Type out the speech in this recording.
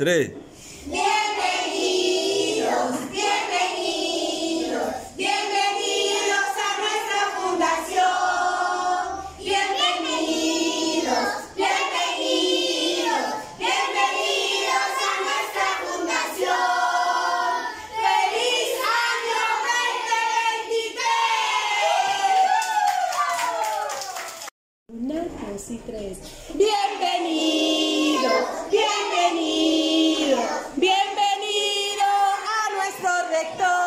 tres. Bienvenidos, bienvenidos, bienvenidos a nuestra fundación. Bienvenidos, bienvenidos, bienvenidos a nuestra fundación. ¡Feliz año 2023! Una, dos y tres. Bienvenidos. vector.